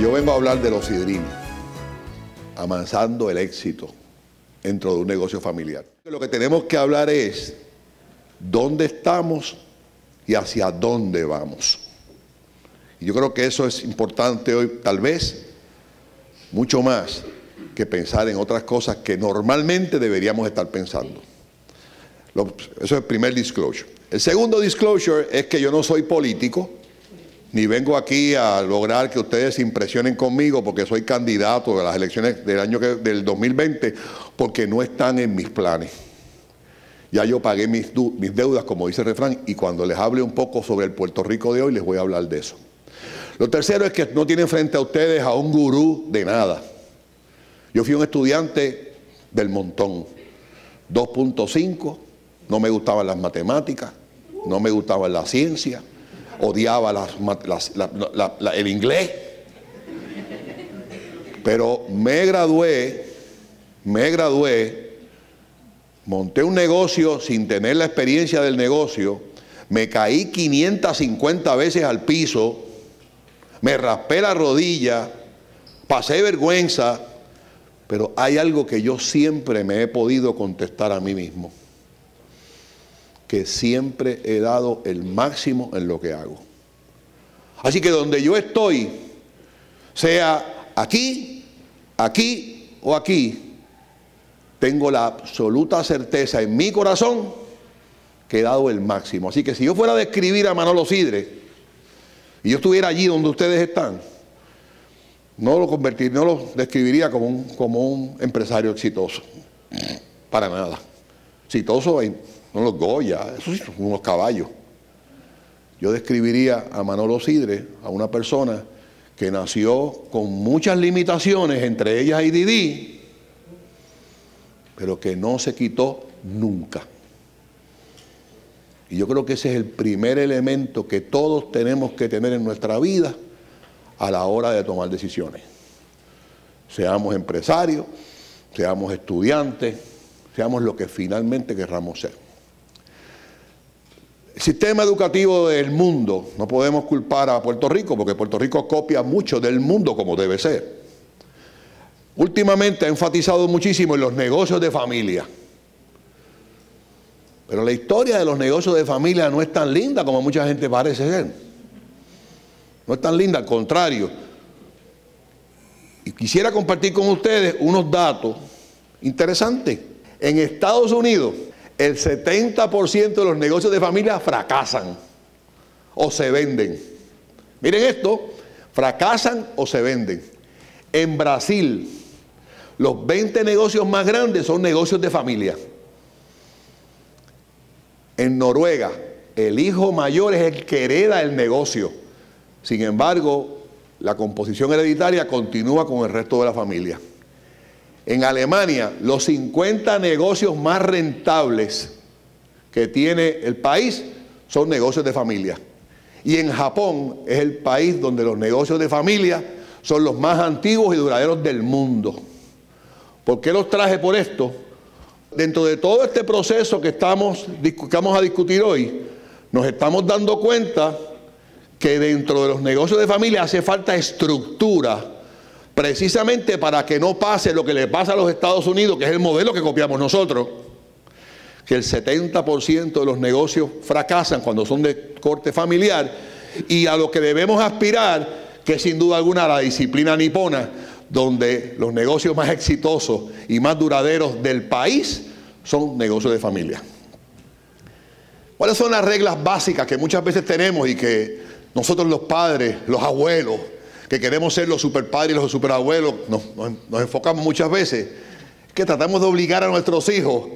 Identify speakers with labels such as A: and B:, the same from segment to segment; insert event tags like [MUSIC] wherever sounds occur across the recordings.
A: yo vengo a hablar de los sidrines, amansando el éxito dentro de un negocio familiar. Lo que tenemos que hablar es dónde estamos y hacia dónde vamos. Y yo creo que eso es importante hoy, tal vez mucho más que pensar en otras cosas que normalmente deberíamos estar pensando. eso es el primer disclosure. El segundo disclosure es que yo no soy político, ni vengo aquí a lograr que ustedes se impresionen conmigo porque soy candidato a las elecciones del año del 2020, porque no están en mis planes. Ya yo pagué mis, mis deudas, como dice el refrán, y cuando les hable un poco sobre el Puerto Rico de hoy, les voy a hablar de eso. Lo tercero es que no tienen frente a ustedes a un gurú de nada. Yo fui un estudiante del montón. 2.5, no me gustaban las matemáticas, no me gustaba la ciencia, odiaba el inglés. Pero me gradué, me gradué, monté un negocio sin tener la experiencia del negocio, me caí 550 veces al piso, me raspé la rodilla, pasé vergüenza, pero hay algo que yo siempre me he podido contestar a mí mismo que siempre he dado el máximo en lo que hago. Así que donde yo estoy, sea aquí, aquí o aquí, tengo la absoluta certeza en mi corazón que he dado el máximo. Así que si yo fuera a describir a Manolo Sidre y yo estuviera allí donde ustedes están, no lo convertiría, no lo describiría como un, como un empresario exitoso. Para nada. Exitoso en son los Goya, esos son unos caballos. Yo describiría a Manolo Sidre, a una persona que nació con muchas limitaciones, entre ellas IDD, pero que no se quitó nunca. Y yo creo que ese es el primer elemento que todos tenemos que tener en nuestra vida a la hora de tomar decisiones. Seamos empresarios, seamos estudiantes, seamos lo que finalmente querramos ser. El sistema educativo del mundo, no podemos culpar a Puerto Rico porque Puerto Rico copia mucho del mundo como debe ser. Últimamente ha enfatizado muchísimo en los negocios de familia. Pero la historia de los negocios de familia no es tan linda como mucha gente parece ser. No es tan linda, al contrario. Y quisiera compartir con ustedes unos datos interesantes. En Estados Unidos, el 70% de los negocios de familia fracasan o se venden. Miren esto, fracasan o se venden. En Brasil, los 20 negocios más grandes son negocios de familia. En Noruega, el hijo mayor es el que hereda el negocio. Sin embargo, la composición hereditaria continúa con el resto de la familia. En Alemania, los 50 negocios más rentables que tiene el país son negocios de familia. Y en Japón es el país donde los negocios de familia son los más antiguos y duraderos del mundo. ¿Por qué los traje por esto? Dentro de todo este proceso que estamos que vamos a discutir hoy, nos estamos dando cuenta que dentro de los negocios de familia hace falta estructura precisamente para que no pase lo que le pasa a los Estados Unidos, que es el modelo que copiamos nosotros, que el 70% de los negocios fracasan cuando son de corte familiar, y a lo que debemos aspirar, que es sin duda alguna la disciplina nipona, donde los negocios más exitosos y más duraderos del país son negocios de familia. ¿Cuáles son las reglas básicas que muchas veces tenemos y que nosotros los padres, los abuelos, que queremos ser los superpadres y los superabuelos, nos, nos, enfocamos muchas veces, que tratamos de obligar a nuestros hijos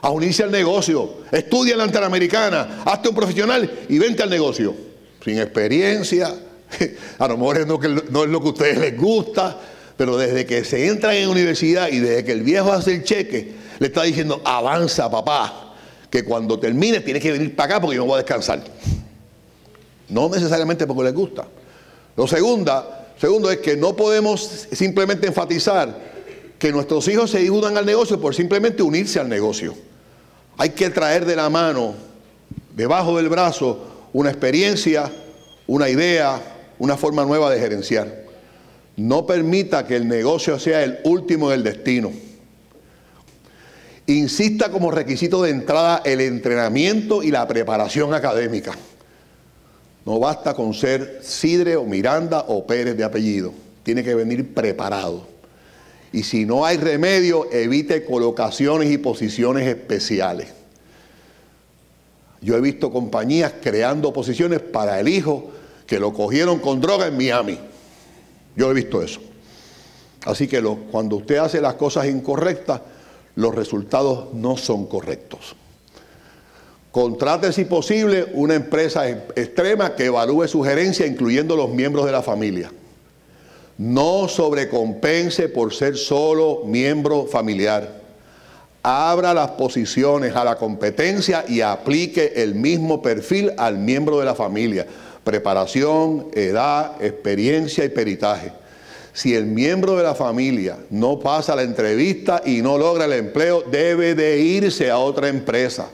A: a unirse al negocio. Estudia en la Interamericana, hazte un profesional y vente al negocio. Sin experiencia, [LAUGHS] a lo mejor no, no es lo que a ustedes les gusta, pero desde que se entran en universidad y desde que el viejo hace el cheque, le está diciendo, avanza papá, que cuando termine tienes que venir para acá porque yo no voy a descansar. No necesariamente porque les gusta. Lo segunda, segundo es que no podemos simplemente enfatizar que nuestros hijos se unan al negocio por simplemente unirse al negocio. Hay que traer de la mano, debajo del brazo, una experiencia, una idea, una forma nueva de gerenciar. No permita que el negocio sea el último del destino. Insista como requisito de entrada el entrenamiento y la preparación académica. No basta con ser Sidre o Miranda o Pérez de apellido. Tiene que venir preparado. Y si no hay remedio, evite colocaciones y posiciones especiales. Yo he visto compañías creando posiciones para el hijo que lo cogieron con droga en Miami. Yo he visto eso. Así que cuando usted hace las cosas incorrectas, los resultados no son correctos. Contrate, si posible, una empresa extrema que evalúe su gerencia, incluyendo los miembros de la familia. No sobrecompense por ser solo miembro familiar. Abra las posiciones a la competencia y aplique el mismo perfil al miembro de la familia preparación, edad, experiencia y peritaje. Si el miembro de la familia no pasa la entrevista y no logra el empleo, debe de irse a otra empresa.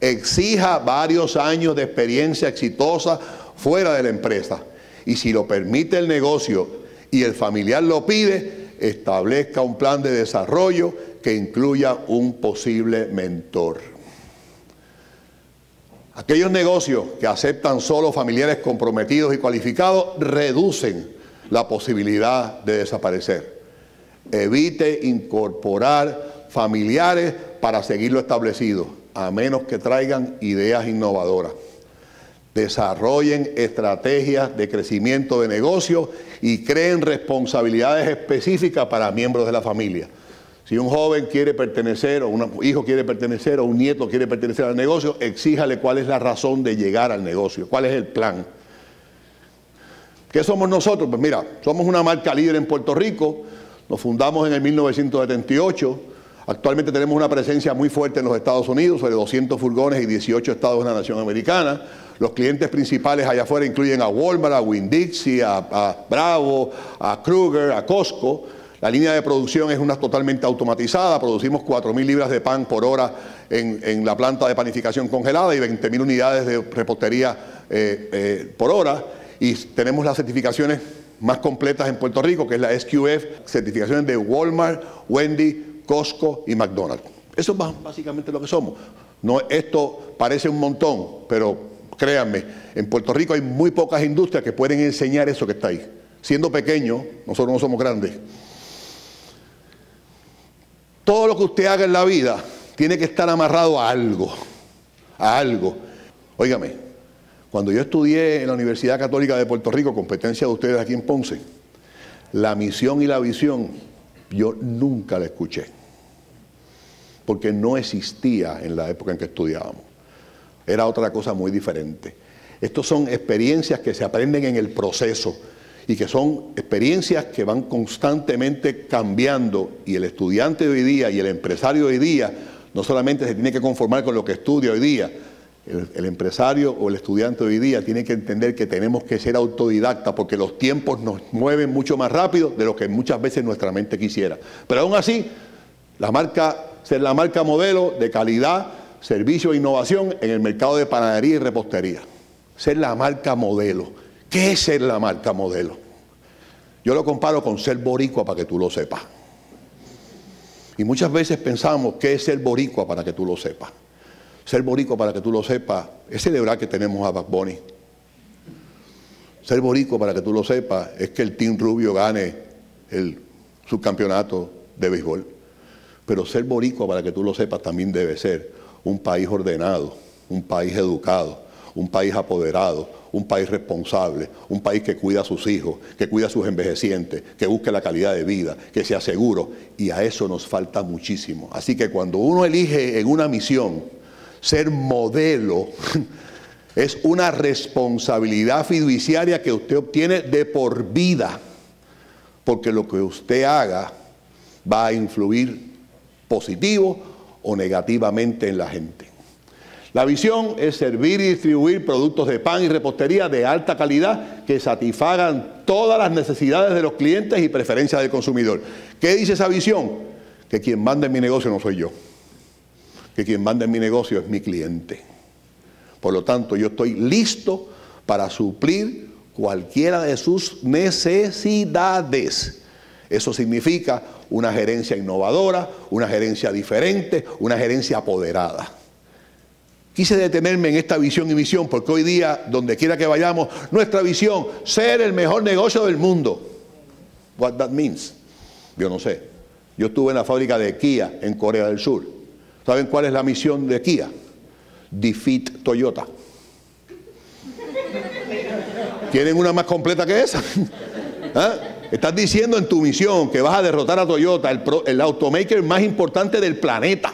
A: Exija varios años de experiencia exitosa fuera de la empresa. Y si lo permite el negocio y el familiar lo pide, establezca un plan de desarrollo que incluya un posible mentor. Aquellos negocios que aceptan solo familiares comprometidos y cualificados reducen la posibilidad de desaparecer. Evite incorporar familiares para seguir lo establecido, a menos que traigan ideas innovadoras. Desarrollen estrategias de crecimiento de negocio y creen responsabilidades específicas para miembros de la familia. Si un joven quiere pertenecer, o un hijo quiere pertenecer, o un nieto quiere pertenecer al negocio, exíjale cuál es la razón de llegar al negocio, cuál es el plan. ¿Qué somos nosotros? Pues mira, somos una marca líder en Puerto Rico, nos fundamos en el 1978, actualmente tenemos una presencia muy fuerte en los Estados Unidos, sobre 200 furgones y 18 estados de la nación americana. Los clientes principales allá afuera incluyen a Walmart, a Winn-Dixie, a, Bravo, a Kruger, a Costco. La línea de producción es una totalmente automatizada, producimos 4.000 libras de pan por hora en, la planta de panificación congelada y 20.000 unidades de repostería eh, eh, por hora. Y tenemos las certificaciones más completas en Puerto Rico, que es la SQF, certificaciones de Walmart, Wendy, Costco y McDonald's. Eso es básicamente lo que somos. Esto parece un montón, pero créanme, en Puerto Rico hay muy pocas industrias que pueden enseñar eso que está ahí. Siendo pequeño, nosotros no somos grandes. Todo lo que usted haga en la vida tiene que estar amarrado a algo, a algo. Óigame, cuando yo estudié en la Universidad Católica de Puerto Rico, competencia de ustedes aquí en Ponce, la misión y la visión yo nunca la escuché, porque no existía en la época en que estudiábamos. Era otra cosa muy diferente. Estos son experiencias que se aprenden en el proceso y que son experiencias que van constantemente cambiando y el estudiante de hoy día y el empresario hoy día no solamente se tiene que conformar con lo que estudia hoy día, el, empresario o el estudiante hoy día tiene que entender que tenemos que ser autodidactas porque los tiempos nos mueven mucho más rápido de lo que muchas veces nuestra mente quisiera. Pero aún así, la marca, ser la marca modelo de calidad, servicio e innovación en el mercado de panadería y repostería. Ser la marca modelo ¿Qué es ser la marca modelo? Yo lo comparo con ser boricua para que tú lo sepas. Y muchas veces pensamos, ¿qué es ser boricua para que tú lo sepas? Ser boricua para que tú lo sepas es celebrar que tenemos a Bad Bunny. Ser boricua para que tú lo sepas es que el Team Rubio gane el subcampeonato de béisbol. Pero ser boricua para que tú lo sepas también debe ser un país ordenado, un país educado, un país apoderado, un país responsable, un país que cuida a sus hijos, que cuida a sus envejecientes, que busque la calidad de vida, que sea seguro. Y a eso nos falta muchísimo. Así que cuando uno elige en una misión ser modelo, [LAUGHS] es una responsabilidad fiduciaria que usted obtiene de por vida. Porque lo que usted haga va a influir positivo o negativamente en la gente. La visión es servir y distribuir productos de pan y repostería de alta calidad que satisfagan todas las necesidades de los clientes y preferencias del consumidor. ¿Qué dice esa visión? Que quien manda en mi negocio no soy yo, que quien manda en mi negocio es mi cliente. Por lo tanto, yo estoy listo para suplir cualquiera de sus necesidades. Eso significa una gerencia innovadora, una gerencia diferente, una gerencia apoderada. Quise detenerme en esta visión y misión porque hoy día, donde quiera que vayamos, nuestra visión, ser el mejor negocio del mundo. What that means? Yo no sé. Yo estuve en la fábrica de Kia en Corea del Sur. ¿Saben cuál es la misión de Kia? Defeat Toyota. ¿Tienen una más completa que esa? [LAUGHS] ¿Ah? Estás diciendo en tu misión que vas a derrotar a Toyota, el, el automaker más importante del planeta.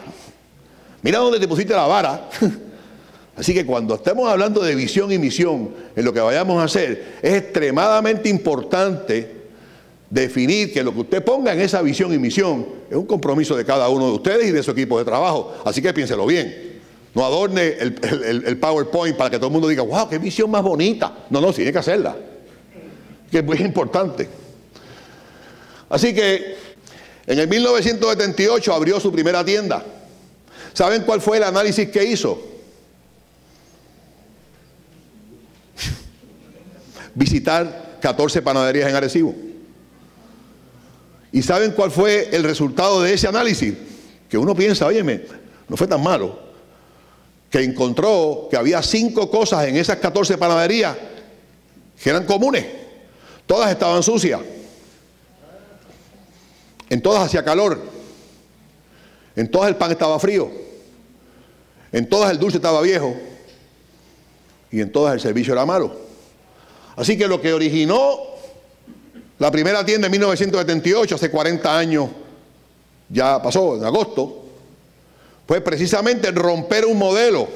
A: Mira dónde te pusiste la vara. [LAUGHS] Así que cuando estemos hablando de visión y misión en lo que vayamos a hacer, es extremadamente importante definir que lo que usted ponga en esa visión y misión es un compromiso de cada uno de ustedes y de su equipo de trabajo. Así que piénselo bien. No adorne el, PowerPoint para que todo el mundo diga, wow, qué visión más bonita. No, no, tiene que hacerla. Que es muy importante. Así que en el 1978 abrió su primera tienda. ¿Saben cuál fue el análisis que hizo? [LAUGHS] visitar 14 panaderías en Arecibo. ¿Y saben cuál fue el resultado de ese análisis? Que uno piensa, óyeme, no fue tan malo. Que encontró que había cinco cosas en esas 14 panaderías que eran comunes. Todas estaban sucias. En todas hacía calor. En todas el pan estaba frío. En todas el dulce estaba viejo. Y en todas el servicio era malo. Así que lo que originó la primera tienda en 1978, hace 40 años, ya pasó en agosto, fue precisamente romper un modelo,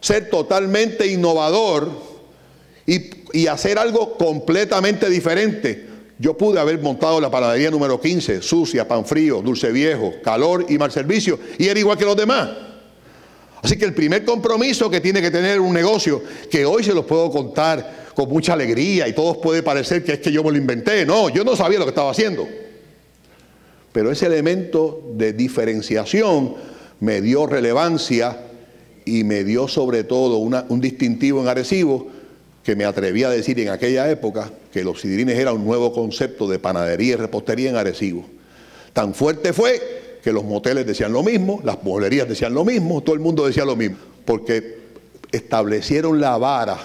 A: ser totalmente innovador y, y hacer algo completamente diferente. Yo pude haber montado la panadería número 15, sucia, pan frío, dulce viejo, calor y mal servicio, y era igual que los demás. Así que el primer compromiso que tiene que tener un negocio, que hoy se los puedo contar con mucha alegría y todos puede parecer que es que yo me lo inventé. No, yo no sabía lo que estaba haciendo. Pero ese elemento de diferenciación me dio relevancia y me dio sobre todo un distintivo en Arecibo que me atreví a decir en aquella época que los sidrines era un nuevo concepto de panadería y repostería en Arecibo. Tan fuerte fue que los moteles decían lo mismo, las molerías decían lo mismo, todo el mundo decía lo mismo, porque establecieron la vara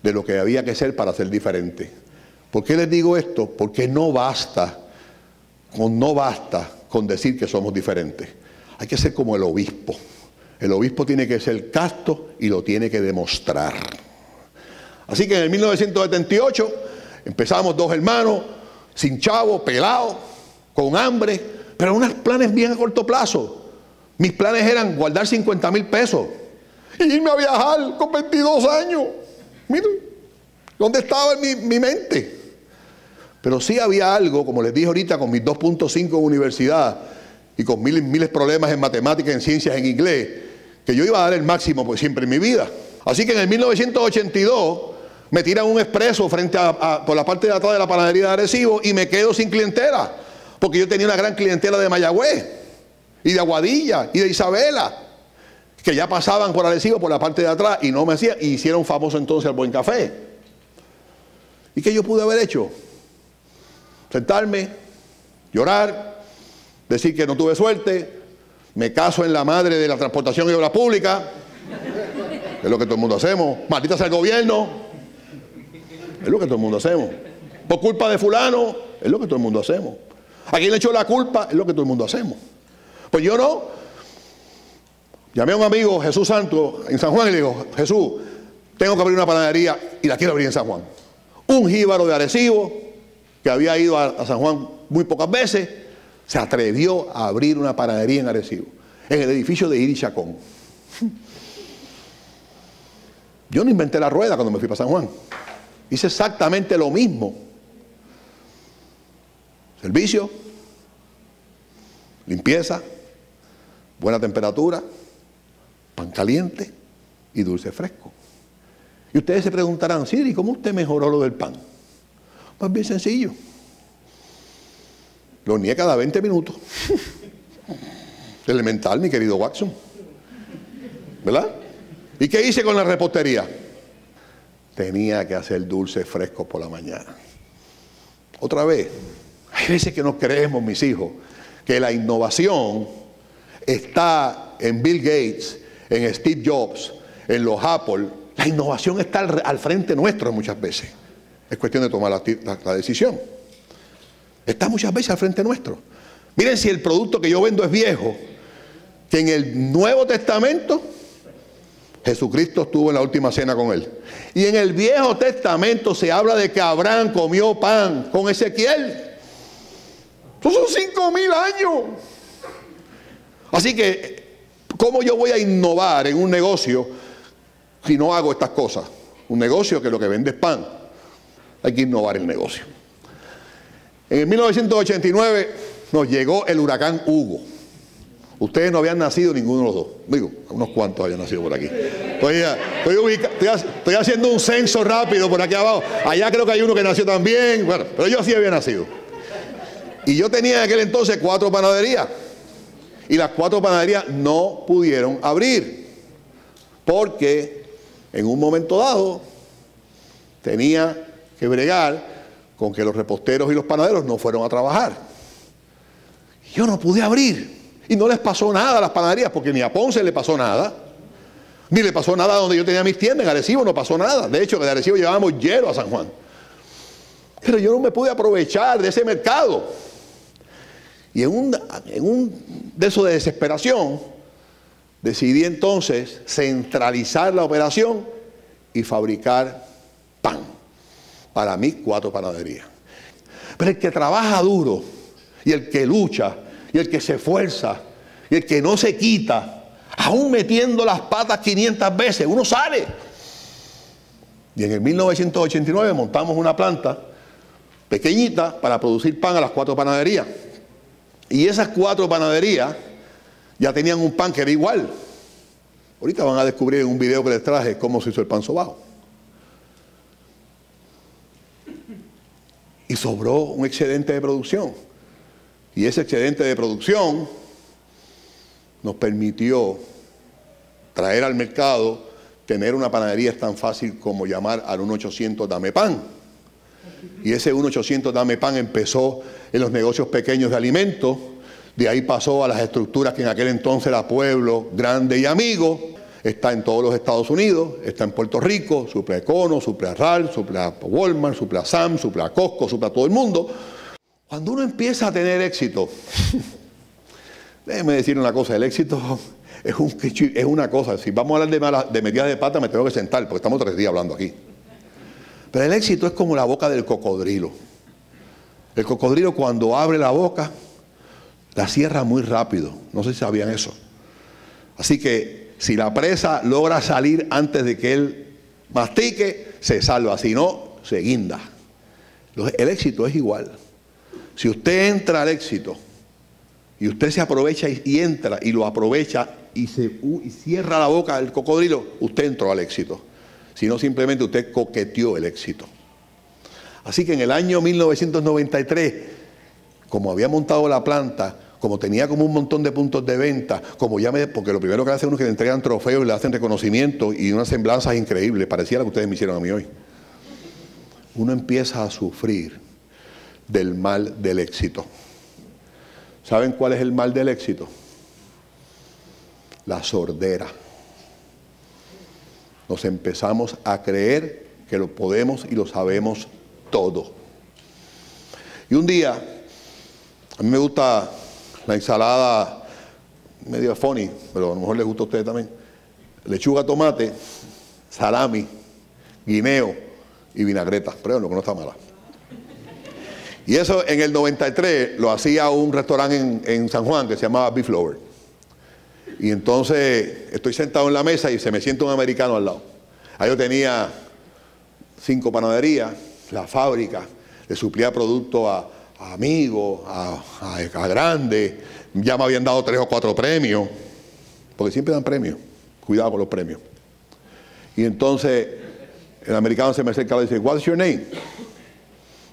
A: de lo que había que ser para ser diferente. ¿Por qué les digo esto? Porque no basta, con, no basta con decir que somos diferentes. Hay que ser como el obispo. El obispo tiene que ser casto y lo tiene que demostrar. Así que en el 1978 empezamos dos hermanos, sin chavo, pelados, con hambre, pero unos planes bien a corto plazo. Mis planes eran guardar 50 mil pesos y irme a viajar con 22 años. Miren, ¿dónde estaba mi, mi mente? Pero sí había algo, como les dije ahorita, con mis 2.5 en universidad y con miles, miles problemas en matemáticas, en ciencias, en inglés, que yo iba a dar el máximo pues, siempre en mi vida. Así que en el 1982 me tiran un expreso frente a, por la parte de atrás de la panadería de Arecibo y me quedo sin clientela, porque yo tenía una gran clientela de Mayagüez y de Aguadilla y de Isabela que ya pasaban por Arecibo por la parte de atrás y no me hacían, y hicieron famoso entonces el buen café. ¿Y qué yo pude haber hecho? Sentarme, llorar, decir que no tuve suerte, me caso en la madre de la transportación y obra pública, es lo que todo el mundo hacemos, maldita sea el gobierno, es lo que todo el mundo hacemos. Por culpa de fulano, es lo que todo el mundo hacemos. ¿A quién le echó la culpa? Es lo que todo el mundo hacemos. Pues yo no, Llamé a un amigo, Jesús Santo, en San Juan, y le digo, Jesús, tengo que abrir una panadería y la quiero abrir en San Juan. Un jíbaro de Arecibo, que había ido a, San Juan muy pocas veces, se atrevió a abrir una panadería en Arecibo, en el edificio de Iris Chacón. [LAUGHS] Yo no inventé la rueda cuando me fui para San Juan. Hice exactamente lo mismo. Servicio, limpieza, buena temperatura, pan caliente y dulce fresco. Y ustedes se preguntarán, Siri, ¿cómo usted mejoró lo del pan? Pues bien sencillo. Lo horneé cada 20 minutos. [LAUGHS] Elemental, mi querido Watson. ¿Verdad? ¿Y qué hice con la repostería? Tenía que hacer dulces frescos por la mañana. Otra vez, hay veces que no creemos, mis hijos, que la innovación está en Bill Gates, en Steve Jobs, en los Apple. La innovación está al, frente nuestro muchas veces. Es cuestión de tomar la decisión. Está muchas veces al frente nuestro. Miren si el producto que yo vendo es viejo, que en el Nuevo Testamento Jesucristo estuvo en la última cena con él. Y en el Viejo Testamento se habla de que Abraham comió pan con Ezequiel. Esos son cinco mil años. Así que, ¿cómo yo voy a innovar en un negocio si no hago estas cosas? Un negocio que lo que vende es pan. Hay que innovar el negocio. En 1989 nos llegó el huracán Hugo. Ustedes no habían nacido ninguno de los dos. Digo, unos cuantos habían nacido por aquí. Estoy, haciendo un censo rápido por aquí abajo. Allá creo que hay uno que nació también. Bueno, pero yo sí había nacido. Y yo tenía en aquel entonces cuatro panaderías. Y las cuatro panaderías no pudieron abrir. Porque en un momento dado tenía que bregar con que los reposteros y los panaderos no fueron a trabajar. Yo no pude abrir. Y no les pasó nada a las panaderías, porque ni a Ponce le pasó nada. Ni le pasó nada donde yo tenía mis tiendas. En Arecibo no pasó nada. De hecho, en Arecibo llevábamos hielo a San Juan. Pero yo no me pude aprovechar de ese mercado. Y en un, en un de eso de desesperación, decidí entonces centralizar la operación y fabricar pan para mí cuatro panaderías. Pero el que trabaja duro y el que lucha y el que se esfuerza y el que no se quita, aún metiendo las patas 500 veces, uno sale. Y en el 1989 montamos una planta pequeñita para producir pan a las cuatro panaderías. Y esas cuatro panaderías ya tenían un pan que era igual. Ahorita van a descubrir en un video que les traje cómo se hizo el pan sobajo. y sobró un excedente de producción. Y ese excedente de producción nos permitió traer al mercado, tener una panadería tan fácil como llamar al 1800 dame pan. Y ese 1800 dame pan empezó en los negocios pequeños de alimentos, de ahí pasó a las estructuras que en aquel entonces era pueblo grande y amigo, está en todos los Estados Unidos, está en Puerto Rico, suple a Econo, suple a RAL, suple a Walmart, suple a Sam, suple a Costco, suple a todo el mundo. Cuando uno empieza a tener éxito, déjeme decir una cosa, el éxito es, un, es una cosa, si vamos a hablar de, de medidas de pata me tengo que sentar, porque estamos tres días hablando aquí. Pero el éxito es como la boca del cocodrilo. El cocodrilo cuando abre la boca, la cierra muy rápido. No sé si sabían eso. Así que si la presa logra salir antes de que él mastique, se salva. Si no, se guinda. El éxito es igual. Si usted entra al éxito y usted se aprovecha y, entra y lo aprovecha y, se, cierra la boca del cocodrilo, usted entró al éxito. Si no, simplemente usted coqueteó el éxito. Así que en el año 1993, como había montado la planta, como tenía como un montón de puntos de venta, como ya me, porque lo primero que hace uno es que le entregan trofeos y le hacen reconocimiento y unas semblanzas increíbles, parecía lo que ustedes me hicieron a mí hoy. Uno empieza a sufrir del mal del éxito. ¿Saben cuál es el mal del éxito? La sordera. Nos empezamos a creer que lo podemos y lo sabemos todo. Y un día, a mí me gusta la ensalada medio funny, pero a lo mejor les gusta a ustedes también. Lechuga, tomate, salami, guineo y vinagreta. Pero no, que no está mala. Y eso en el 93 lo hacía un restaurante en, San Juan que se llamaba Beef Lover. Y entonces estoy sentado en la mesa y se me siente un americano al lado. Ahí yo tenía cinco panaderías, la fábrica, le suplía producto a, amigos, a, a, grandes, ya me habían dado tres o cuatro premios, porque siempre dan premios, cuidado con los premios. Y entonces el americano se me acerca y dice, What's your name?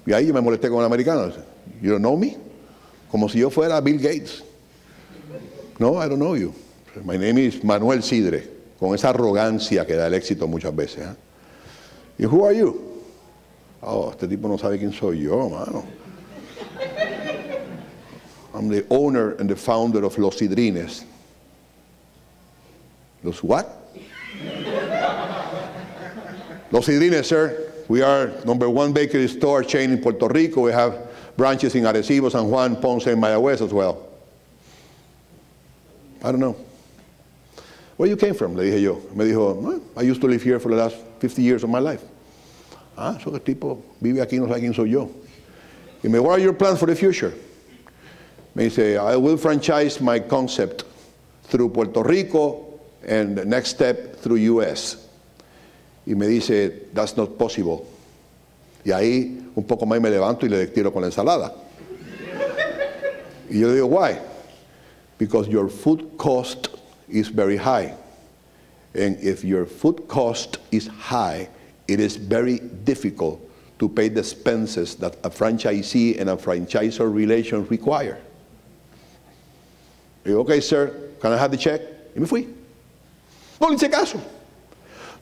A: Y ahí yo me molesté con el americano. You don't know me? Como si yo fuera Bill Gates. No, I don't know you. My name is Manuel Sidre, con esa arrogancia que da el éxito muchas veces. ¿eh? ¿Y who are you? Oh, este tipo no sabe quién soy yo, mano. I'm the owner and the founder of Los Sidrines. Los what? Los Sidrines, sir. We are number one bakery store chain in Puerto Rico. We have branches in Arecibo, San Juan, Ponce, and Mayagüez as well. I don't know. Where you came from? Le dije yo. Me dijo, I used to live here for the last 50 years of my life. Ah, so que tipo vive aquí, no sabe quién soy yo. Y me, what are your plans for the future? Me dice, I will franchise my concept through Puerto Rico and the next step through US. Y me dice, that's not possible. Y ahí un poco más me levanto y le tiro con la ensalada. Y yo digo, why? Because your food cost is very high. And if your food cost is high, it is very difficult to pay the expenses that a franchisee and a franchisor relation require. Y okay, sir, can I have the check? Y me fui. No le hice caso.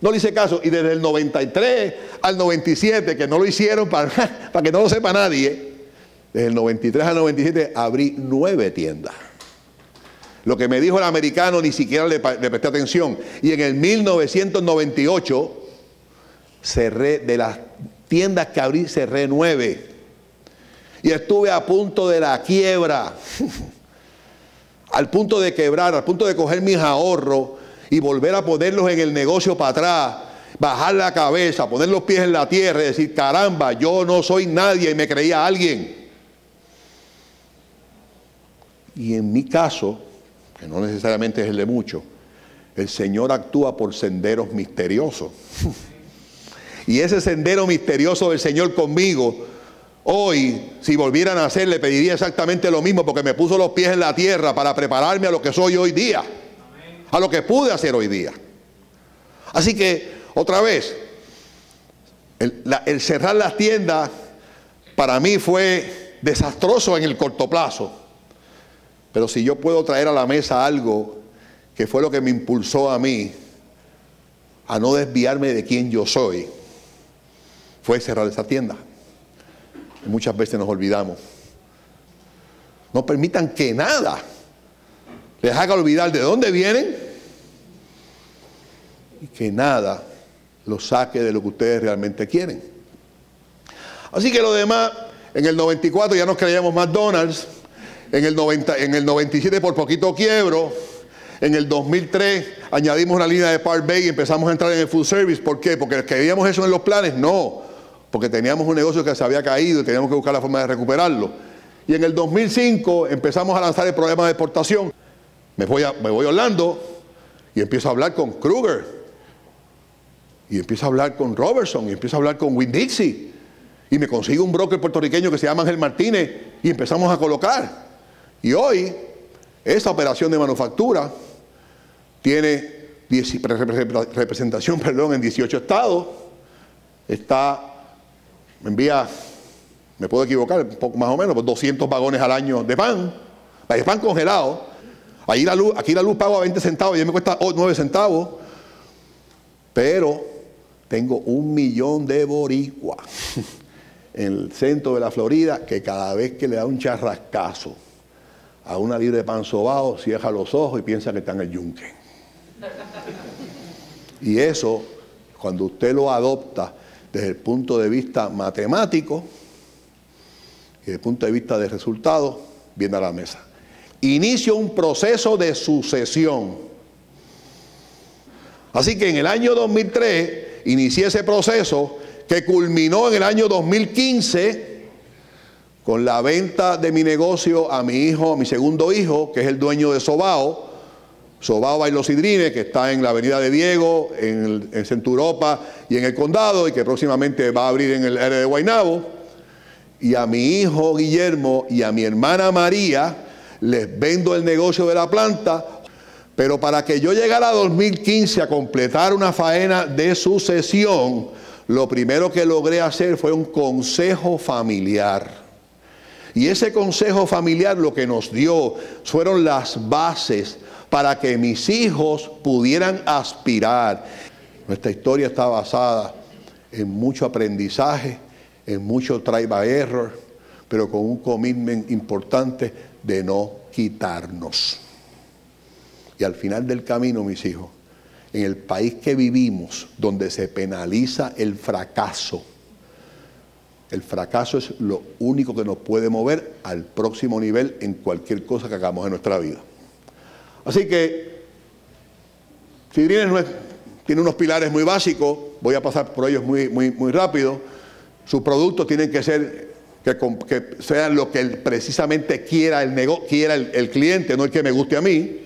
A: No le hice caso. Y desde el 93 al 97, que no lo hicieron [LAUGHS] para, que no lo sepa nadie, desde el 93 al 97 abrí nueve tiendas. Lo que me dijo el americano ni siquiera le, le presté atención. Y en el 1998 cerré de las tiendas que abrí, cerré nueve. Y estuve a punto de la quiebra. [LAUGHS] al punto de quebrar, al punto de coger mis ahorros y volver a ponerlos en el negocio para atrás, bajar la cabeza, poner los pies en la tierra y decir, caramba, yo no soy nadie y me creía alguien. Y en mi caso, que no necesariamente es el de muchos, el Señor actúa por senderos misteriosos. [LAUGHS] y ese sendero misterioso del Señor conmigo, hoy, si volvieran a hacer, le pediría exactamente lo mismo porque me puso los pies en la tierra para prepararme a lo que soy hoy día a lo que pude hacer hoy día. Así que, otra vez, el, cerrar las tiendas para mí fue desastroso en el corto plazo. Pero si yo puedo traer a la mesa algo que fue lo que me impulsó a mí a no desviarme de quien yo soy, fue cerrar esa tienda. Muchas veces nos olvidamos. No permitan que nada les haga olvidar de dónde vienen y que nada los saque de lo que ustedes realmente quieren. Así que lo demás, en el 94 ya nos creíamos McDonald's, en el, 90, en el 97 por poquito quiebro, en el 2003 añadimos una línea de Park Bay y empezamos a entrar en el food service. ¿Por qué? ¿Porque queríamos eso en los planes? No, porque teníamos un negocio que se había caído y teníamos que buscar la forma de recuperarlo. Y en el 2005 empezamos a lanzar el programa de exportación. Me voy a, me voy Orlando y empiezo a hablar con Kruger. Y empiezo a hablar con Robertson y empiezo a hablar con Win Dixie. Y me consigo un broker puertorriqueño que se llama Ángel Martínez y empezamos a colocar. Y hoy, esa operación de manufactura tiene representación [LAUGHS] perdón, en 18 estados. Está, me envía, me puedo equivocar, un poco más o menos, 200 vagones al año de pan, de pan congelado Aquí la luz pago a 20 centavos y ya me cuesta 9 centavos. Pero tengo un millón de boricuas [LAUGHS] en el centro de la Florida que cada vez que le da un charrascazo a una libra de pan sobao, cierra los ojos y piensa que está en el yunque. Y eso, cuando usted lo adopta desde el punto de vista matemático y desde el punto de vista de resultados, viene a la mesa inicio un proceso de sucesión. Así que en el año 2003 inicié ese proceso que culminó en el año 2015 con la venta de mi negocio a mi hijo, a mi segundo hijo, que es el dueño de Sobao, Sobao Bailosidrine, que está en la avenida de Diego, en, el, Centro Europa y en el condado, y que próximamente va a abrir en el área de Guaynabo, y a mi hijo Guillermo y a mi hermana María, les vendo el negocio de la planta, pero para que yo llegara a 2015 a completar una faena de sucesión, lo primero que logré hacer fue un consejo familiar. Y ese consejo familiar lo que nos dio fueron las bases para que mis hijos pudieran aspirar. Nuestra historia está basada en mucho aprendizaje, en mucho try by error, pero con un commitment importante de no quitarnos. Y al final del camino, mis hijos, en el país que vivimos, donde se penaliza el fracaso, el fracaso es lo único que nos puede mover al próximo nivel en cualquier cosa que hagamos en nuestra vida. Así que, si no tiene unos pilares muy básicos, voy a pasar por ellos muy, muy, muy rápido. Sus productos tienen que ser que, sean lo que precisamente quiera el, quiera el, cliente, no el que me guste a mí.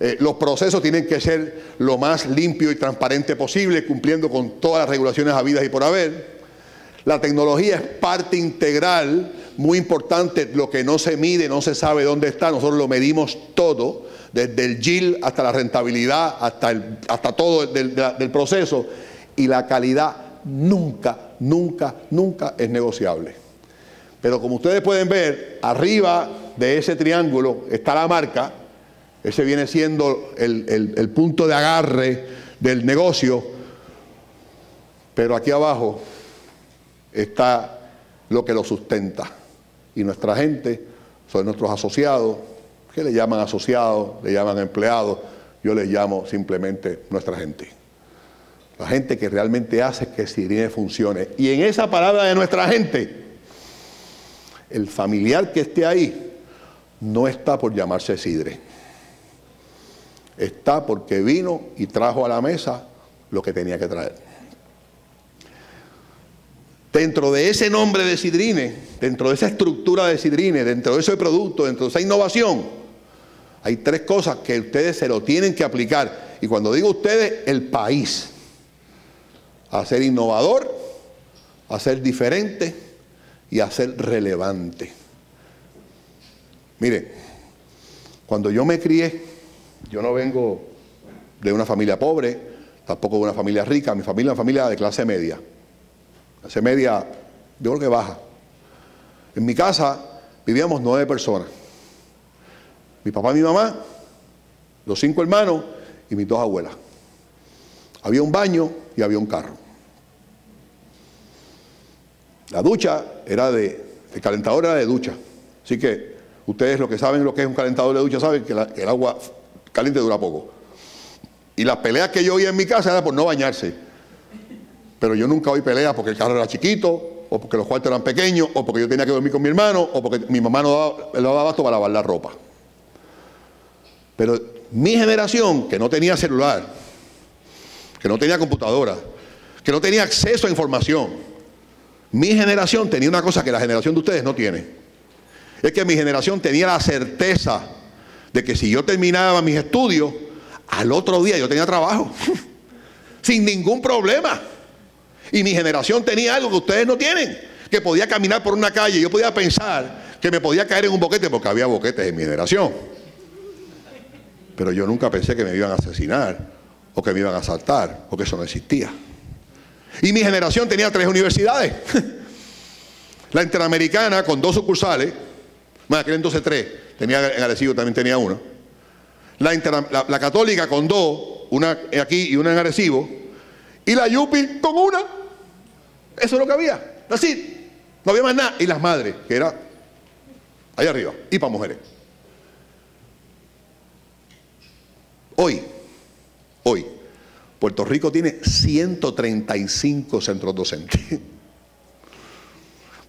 A: Eh, los procesos tienen que ser lo más limpio y transparente posible, cumpliendo con todas las regulaciones habidas y por haber. La tecnología es parte integral, muy importante, lo que no se mide, no se sabe dónde está, nosotros lo medimos todo, desde el GIL hasta la rentabilidad, hasta, el, hasta todo del proceso, y la calidad nunca, nunca, nunca es negociable. Pero como ustedes pueden ver, arriba de ese triángulo está la marca, ese viene siendo el, punto de agarre del negocio, pero aquí abajo está lo que lo sustenta. Y nuestra gente son nuestros asociados, que le llaman asociados, le llaman empleados, yo les llamo simplemente nuestra gente. La gente que realmente hace que Sirine funcione. Y en esa palabra de nuestra gente, el familiar que esté ahí no está por llamarse Sidre. Está porque vino y trajo a la mesa lo que tenía que traer. Dentro de ese nombre de Sidrine, dentro de esa estructura de Sidrine, dentro de ese producto, dentro de esa innovación, hay tres cosas que ustedes se lo tienen que aplicar. Y cuando digo ustedes, el país. A ser innovador, a ser diferente y a ser relevante. Mire, cuando yo me crié, yo no vengo de una familia pobre, tampoco de una familia rica, mi familia es una familia de clase media. Clase media, yo creo que baja. En mi casa vivíamos nueve personas. Mi papá y mi mamá, los cinco hermanos y mis dos abuelas. Había un baño y había un carro. La ducha era de, el calentador era de ducha. Así que ustedes lo que saben lo que es un calentador de ducha saben que, el agua caliente dura poco. Y las peleas que yo oía en mi casa era por no bañarse. Pero yo nunca oí peleas porque el carro era chiquito, o porque los cuartos eran pequeños, o porque yo tenía que dormir con mi hermano, o porque mi mamá no daba, le daba basto para lavar la ropa. Pero mi generación, que no tenía celular, que no tenía computadora, que no tenía acceso a información, mi generación tenía una cosa que la generación de ustedes no tiene. Es que mi generación tenía la certeza de que si yo terminaba mis estudios, al otro día yo tenía trabajo. [LAUGHS] Sin ningún problema. Y mi generación tenía algo que ustedes no tienen. Que podía caminar por una calle yo podía pensar que me podía caer en un boquete porque había boquetes en mi generación. Pero yo nunca pensé que me iban a asesinar o que me iban a asaltar, porque eso no existía. Y mi generación tenía tres universidades. [LAUGHS] La Interamericana con dos sucursales, bueno, aquel entonces tres, tenía en Arecibo también tenía una. La, la, Católica con dos, una aquí y una en Arecibo. Y la Yupi con una. Eso es lo que había. Así, no había más nada. Y las madres, que era allá arriba, y para mujeres. Hoy, Puerto Rico tiene 135 centros docentes. [LAUGHS]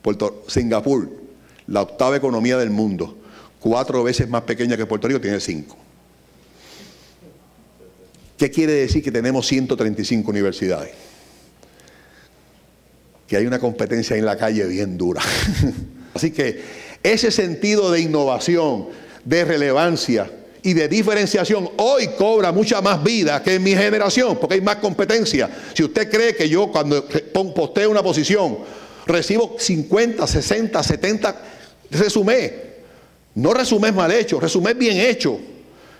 A: Puerto, Singapur, la octava economía del mundo, cuatro veces más pequeña que Puerto Rico, tiene cinco. ¿Qué quiere decir que tenemos 135 universidades? Que hay una competencia en la calle bien dura. [LAUGHS] Así que ese sentido de innovación, de relevancia, y de diferenciación hoy cobra mucha más vida que en mi generación, porque hay más competencia. Si usted cree que yo cuando posteo una posición recibo 50, 60, 70 resumé, no resumés mal hecho, resumés bien hecho.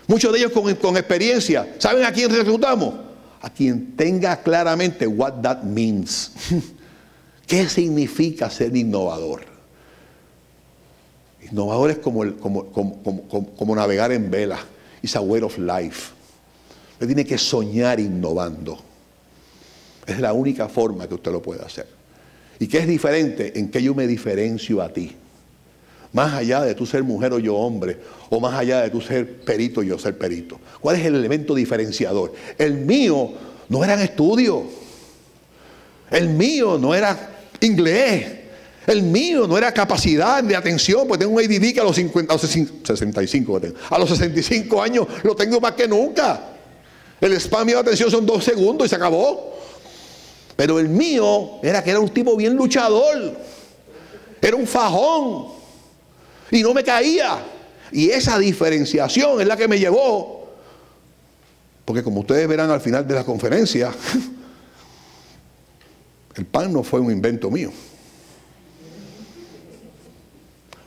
A: Muchos de ellos con, con experiencia. ¿Saben a quién reclutamos? A quien tenga claramente what that means. [LAUGHS] ¿Qué significa ser innovador? Innovador es como, como, navegar en vela. It's a way of life. Usted tiene que soñar innovando. Es la única forma que usted lo puede hacer. ¿Y qué es diferente? En que yo me diferencio a ti. Más allá de tú ser mujer o yo hombre, o más allá de tú ser perito y yo ser perito. ¿Cuál es el elemento diferenciador? El mío no era en estudio. El mío no era inglés. El mío no era capacidad de atención, porque tengo un ADD que a los, 50, a los 65, a los 65 años lo tengo más que nunca. El spam de atención son dos segundos y se acabó. Pero el mío era que era un tipo bien luchador. Era un fajón. Y no me caía. Y esa diferenciación es la que me llevó. Porque como ustedes verán al final de la conferencia, [LAUGHS] el pan no fue un invento mío.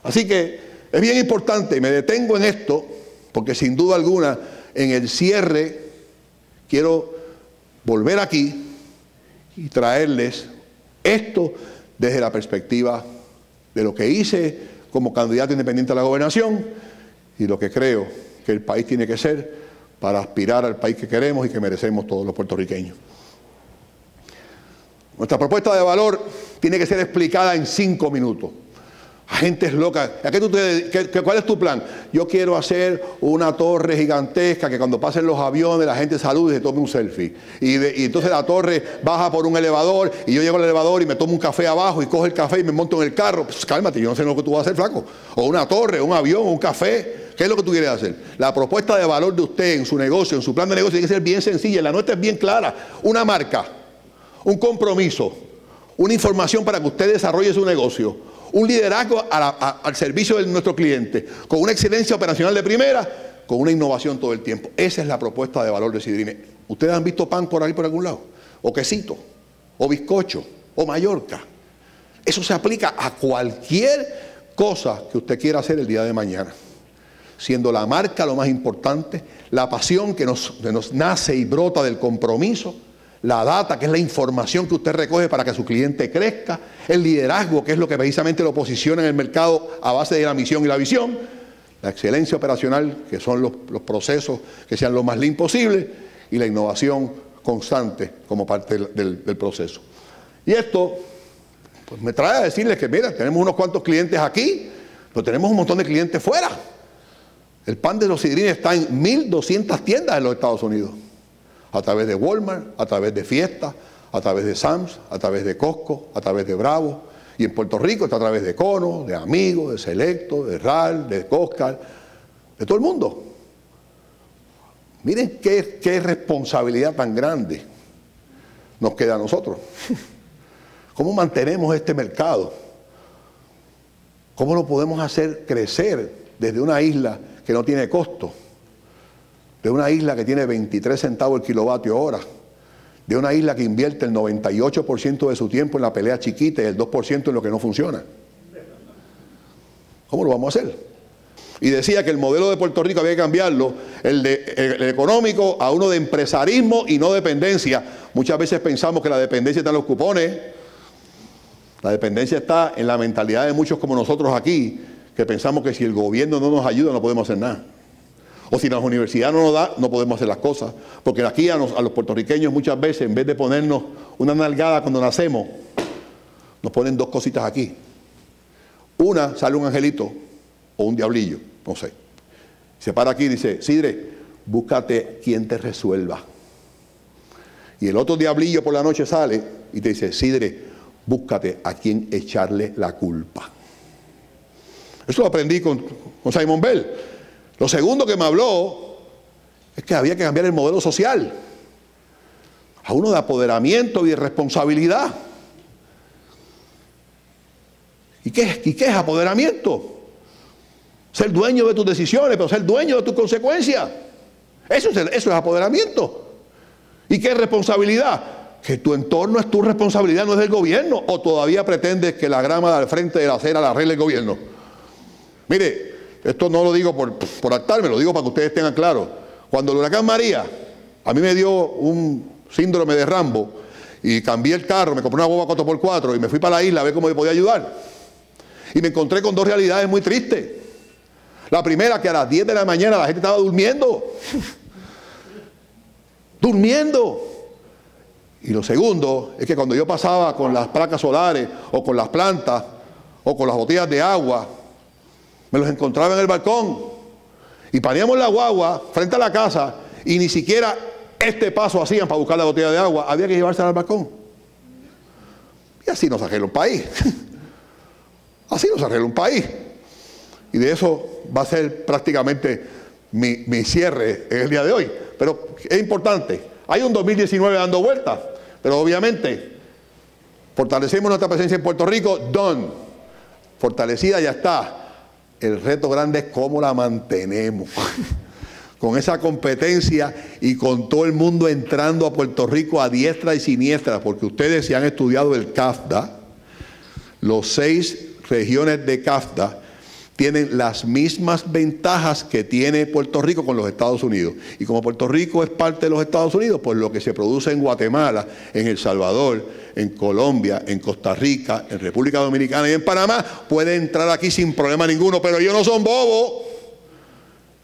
A: Así que es bien importante, me detengo en esto, porque sin duda alguna en el cierre quiero volver aquí y traerles esto desde la perspectiva de lo que hice como candidato independiente a la gobernación y lo que creo que el país tiene que ser para aspirar al país que queremos y que merecemos todos los puertorriqueños. Nuestra propuesta de valor tiene que ser explicada en cinco minutos. Gente es loca. ¿Cuál es tu plan? Yo quiero hacer una torre gigantesca que cuando pasen los aviones la gente salude y se tome un selfie. Y, entonces la torre baja por un elevador y yo llego al elevador y me tomo un café abajo y cojo el café y me monto en el carro. Pues cálmate, yo no sé lo que tú vas a hacer, flaco. O una torre, un avión, un café. ¿Qué es lo que tú quieres hacer? La propuesta de valor de usted en su negocio, en su plan de negocio, tiene que ser bien sencilla. La nuestra es bien clara. Una marca, un compromiso, una información para que usted desarrolle su negocio un liderazgo al servicio de nuestro cliente, con una excelencia operacional de primera, con una innovación todo el tiempo. Esa es la propuesta de valor de Sidrine. ¿Ustedes han visto pan por ahí por algún lado? O quesito, o bizcocho, o Mallorca. Eso se aplica a cualquier cosa que usted quiera hacer el día de mañana. Siendo la marca lo más importante, la pasión que nos, que nos nace y brota del compromiso la data, que es la información que usted recoge para que su cliente crezca, el liderazgo, que es lo que precisamente lo posiciona en el mercado a base de la misión y la visión, la excelencia operacional, que son los, procesos que sean lo más lean posible, y la innovación constante como parte del, proceso. Y esto pues me trae a decirles que, mira, tenemos unos cuantos clientes aquí, pero tenemos un montón de clientes fuera. El pan de los sidrines está en 1.200 tiendas en los Estados Unidos a través de Walmart, a través de Fiesta, a través de Sams, a través de Costco, a través de Bravo. Y en Puerto Rico está a través de Cono, de Amigos, de Selecto, de RAL, de Coscar, de todo el mundo. Miren qué, qué responsabilidad tan grande nos queda a nosotros. [LAUGHS] ¿Cómo mantenemos este mercado? ¿Cómo lo podemos hacer crecer desde una isla que no tiene costo? De una isla que tiene 23 centavos el kilovatio hora, de una isla que invierte el 98% de su tiempo en la pelea chiquita y el 2% en lo que no funciona. ¿Cómo lo vamos a hacer? Y decía que el modelo de Puerto Rico había que cambiarlo, el, de, el económico, a uno de empresarismo y no dependencia. Muchas veces pensamos que la dependencia está en los cupones, la dependencia está en la mentalidad de muchos como nosotros aquí, que pensamos que si el gobierno no nos ayuda no podemos hacer nada. O si las universidades no nos da, no podemos hacer las cosas. Porque aquí a los, puertorriqueños muchas veces, en vez de ponernos una nalgada cuando nacemos, nos ponen dos cositas aquí. Una sale un angelito o un diablillo, no sé. Se para aquí y dice, Sidre, búscate quien te resuelva. Y el otro diablillo por la noche sale y te dice, Sidre, búscate a quien echarle la culpa. Eso lo aprendí con, con Simon Bell. Lo segundo que me habló es que había que cambiar el modelo social a uno de apoderamiento y de responsabilidad. ¿Y qué, ¿Y qué es apoderamiento? Ser dueño de tus decisiones, pero ser dueño de tus consecuencias. Eso es, eso es apoderamiento. ¿Y qué es responsabilidad? Que tu entorno es tu responsabilidad, no es del gobierno. O todavía pretendes que la grama del frente de la acera la arregle el gobierno. Mire, esto no lo digo por, por actarme, lo digo para que ustedes tengan claro. Cuando el huracán María, a mí me dio un síndrome de Rambo y cambié el carro, me compré una boba 4x4 y me fui para la isla a ver cómo me podía ayudar. Y me encontré con dos realidades muy tristes. La primera, que a las 10 de la mañana la gente estaba durmiendo. [LAUGHS] durmiendo. Y lo segundo es que cuando yo pasaba con las placas solares o con las plantas o con las botellas de agua, me los encontraba en el balcón. Y paníamos la guagua frente a la casa y ni siquiera este paso hacían para buscar la botella de agua, había que llevársela al balcón. Y así nos arregla un país. [LAUGHS] Así nos arregla un país. Y de eso va a ser prácticamente mi, mi cierre en el día de hoy. Pero es importante. Hay un 2019 dando vueltas, pero obviamente fortalecemos nuestra presencia en Puerto Rico. Don, fortalecida ya está. El reto grande es cómo la mantenemos. [LAUGHS] con esa competencia y con todo el mundo entrando a Puerto Rico a diestra y siniestra, porque ustedes se han estudiado el CAFTA, los seis regiones de CAFTA tienen las mismas ventajas que tiene Puerto Rico con los Estados Unidos. Y como Puerto Rico es parte de los Estados Unidos, pues lo que se produce en Guatemala, en El Salvador, en Colombia, en Costa Rica, en República Dominicana y en Panamá, puede entrar aquí sin problema ninguno. Pero ellos no son bobos.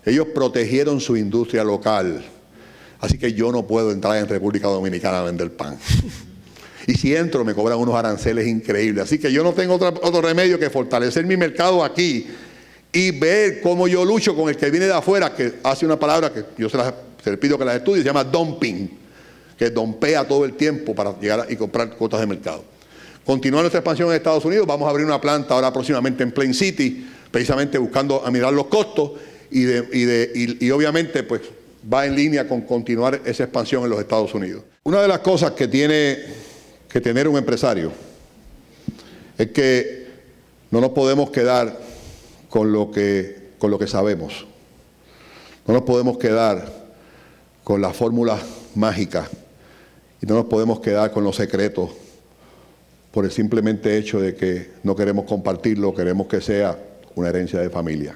A: Ellos protegieron su industria local. Así que yo no puedo entrar en República Dominicana a vender pan. Y si entro me cobran unos aranceles increíbles. Así que yo no tengo otro, remedio que fortalecer mi mercado aquí y ver cómo yo lucho con el que viene de afuera, que hace una palabra que yo se, le pido que la estudie, se llama dumping, que dompea todo el tiempo para llegar y comprar cuotas de mercado. Continúa nuestra expansión en Estados Unidos, vamos a abrir una planta ahora próximamente en Plain City, precisamente buscando a mirar los costos y, de, y, obviamente pues va en línea con continuar esa expansión en los Estados Unidos. Una de las cosas que tiene que tener un empresario es que no nos podemos quedar con lo que, con lo que sabemos. No nos podemos quedar con las fórmulas mágicas y no nos podemos quedar con los secretos por el simplemente hecho de que no queremos compartirlo, queremos que sea una herencia de familia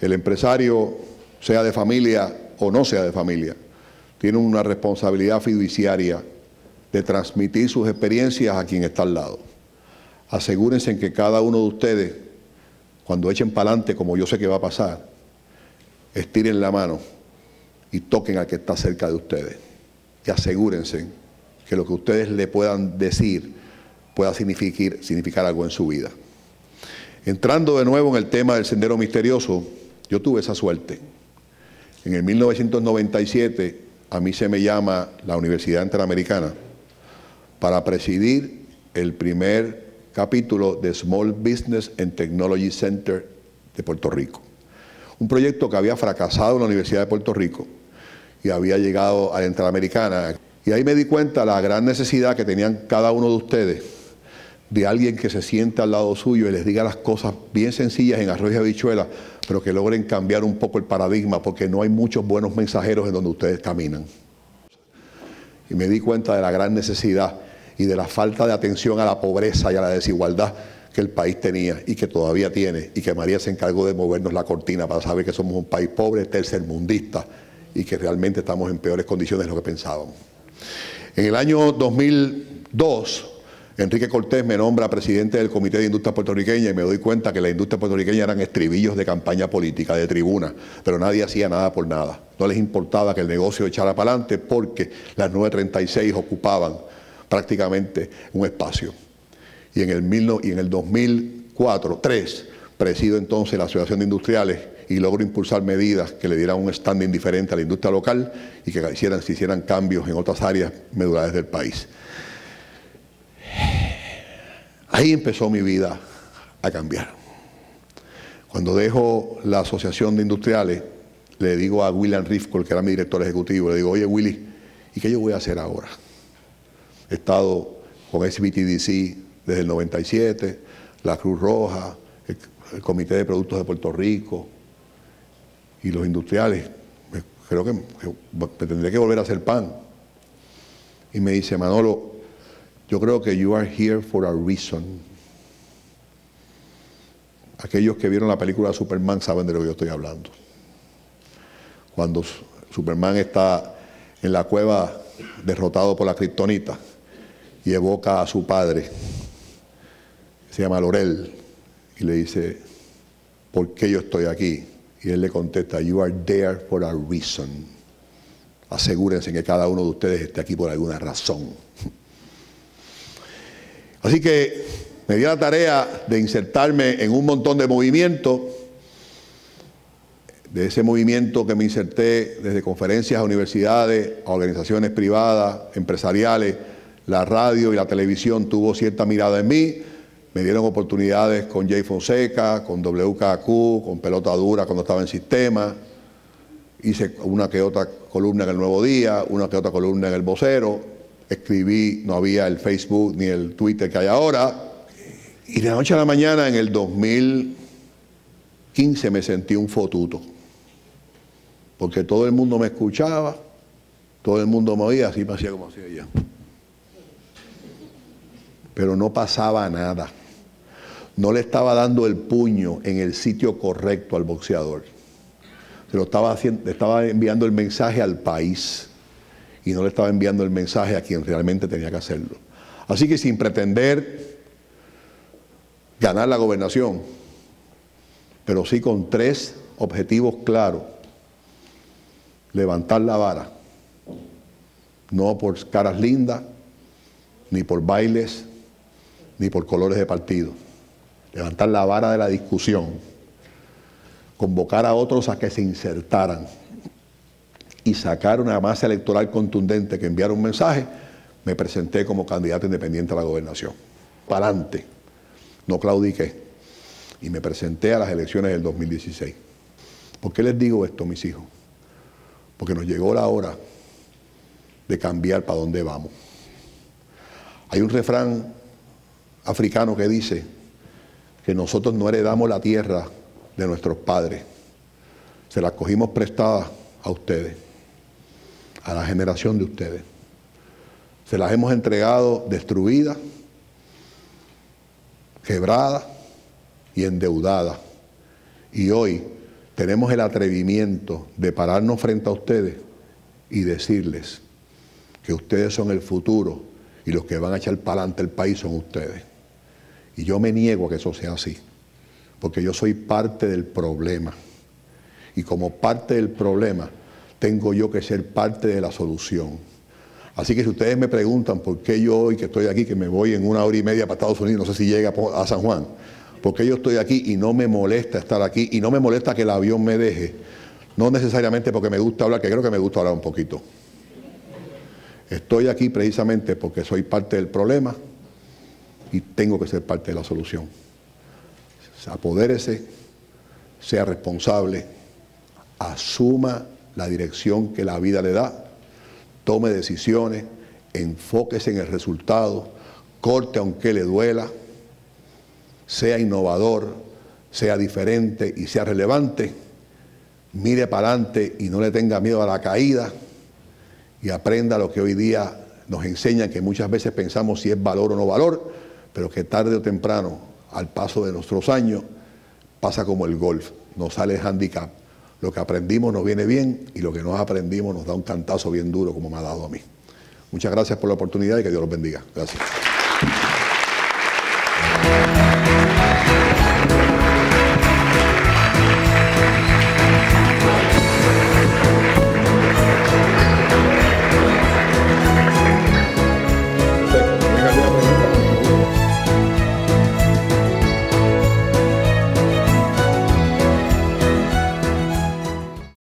A: el empresario, sea de familia o no sea de familia, tiene una responsabilidad fiduciaria de transmitir sus experiencias a quien está al lado. Asegúrense en que cada uno de ustedes, cuando echen para adelante, como yo sé que va a pasar, estiren la mano y toquen al que está cerca de ustedes. Y asegúrense que lo que ustedes le puedan decir pueda significar, significar algo en su vida. Entrando de nuevo en el tema del sendero misterioso, yo tuve esa suerte. En el 1997 a mí se me llama la Universidad Interamericana para presidir el primer capítulo de Small Business and Technology Center de Puerto Rico. Un proyecto que había fracasado en la Universidad de Puerto Rico y había llegado a la Interamericana. Y ahí me di cuenta la gran necesidad que tenían cada uno de ustedes de alguien que se sienta al lado suyo y les diga las cosas bien sencillas en arroz y habichuela, pero que logren cambiar un poco el paradigma, porque no hay muchos buenos mensajeros en donde ustedes caminan. Y me di cuenta de la gran necesidad y de la falta de atención a la pobreza y a la desigualdad que el país tenía y que todavía tiene, y que María se encargó de movernos la cortina para saber que somos un país pobre, tercermundista, y que realmente estamos en peores condiciones de lo que pensábamos. En el año 2002, Enrique Cortés me nombra presidente del Comité de Industria Puertorriqueña y me doy cuenta que la industria puertorriqueña eran estribillos de campaña política, de tribuna, pero nadie hacía nada por nada. No les importaba que el negocio echara para adelante porque las 936 ocupaban prácticamente un espacio. Y en el, y en el 2004, 3, presido entonces la Asociación de Industriales y logro impulsar medidas que le dieran un standing diferente a la industria local y que hicieran, se hicieran cambios en otras áreas medulares del país. Ahí empezó mi vida a cambiar. Cuando dejo la Asociación de Industriales, le digo a William Rifkol, que era mi director ejecutivo, le digo, oye Willy, ¿y qué yo voy a hacer ahora? He estado con SBTDC desde el 97, la Cruz Roja, el, Comité de Productos de Puerto Rico y los industriales. Creo que me tendré que volver a hacer pan. Y me dice, Manolo, yo creo que you are here for a reason. Aquellos que vieron la película Superman saben de lo que yo estoy hablando. Cuando Superman está en la cueva derrotado por la kriptonita y evoca a su padre, se llama Lorel, y le dice, ¿por qué yo estoy aquí? Y él le contesta, you are there for a reason. asegúrense que cada uno de ustedes esté aquí por alguna razón. [LAUGHS] Así que me di la tarea de insertarme en un montón de movimientos, de ese movimiento que me inserté desde conferencias a universidades, a organizaciones privadas, empresariales, la radio y la televisión tuvo cierta mirada en mí, me dieron oportunidades con Jay Fonseca, con WKQ, con Pelota Dura cuando estaba en sistema, hice una que otra columna en el Nuevo Día, una que otra columna en el Vocero, escribí, no había el Facebook ni el Twitter que hay ahora, y de la noche a la mañana en el 2015 me sentí un fotuto, porque todo el mundo me escuchaba, todo el mundo me oía, así me hacía como hacía ella. Pero no pasaba nada. No le estaba dando el puño en el sitio correcto al boxeador. Se lo estaba estaba enviando el mensaje al país y no le estaba enviando el mensaje a quien realmente tenía que hacerlo. Así que sin pretender ganar la gobernación, pero sí con tres objetivos claros. Levantar la vara, no por caras lindas, ni por bailes, ni por colores de partido. Levantar la vara de la discusión, convocar a otros a que se insertaran y sacar una masa electoral contundente que enviara un mensaje, me presenté como candidato independiente a la gobernación. Para adelante, no claudiqué. Y me presenté a las elecciones del 2016. ¿Por qué les digo esto, mis hijos? Porque nos llegó la hora de cambiar para dónde vamos. Hay un refrán africano que dice que nosotros no heredamos la tierra de nuestros padres, se la cogimos prestada a ustedes, a la generación de ustedes. Se las hemos entregado destruida, quebrada y endeudada. Y hoy tenemos el atrevimiento de pararnos frente a ustedes y decirles que ustedes son el futuro y los que van a echar para adelante el país son ustedes. Y yo me niego a que eso sea así, porque yo soy parte del problema. Y como parte del problema, tengo yo que ser parte de la solución. Así que si ustedes me preguntan por qué yo hoy que estoy aquí, que me voy en una hora y media para Estados Unidos, no sé si llega a San Juan, por qué yo estoy aquí y no me molesta estar aquí y no me molesta que el avión me deje, no necesariamente porque me gusta hablar, que creo que me gusta hablar un poquito. Estoy aquí precisamente porque soy parte del problema y tengo que ser parte de la solución. Apodérese, sea responsable, asuma la dirección que la vida le da, tome decisiones, enfóquese en el resultado, corte aunque le duela, sea innovador, sea diferente y sea relevante, mire para adelante y no le tenga miedo a la caída y aprenda lo que hoy día nos enseñan, que muchas veces pensamos si es valor o no valor, pero que tarde o temprano, al paso de nuestros años, pasa como el golf, nos sale el handicap. Lo que aprendimos nos viene bien y lo que no aprendimos nos da un cantazo bien duro como me ha dado a mí. Muchas gracias por la oportunidad y que Dios los bendiga. Gracias.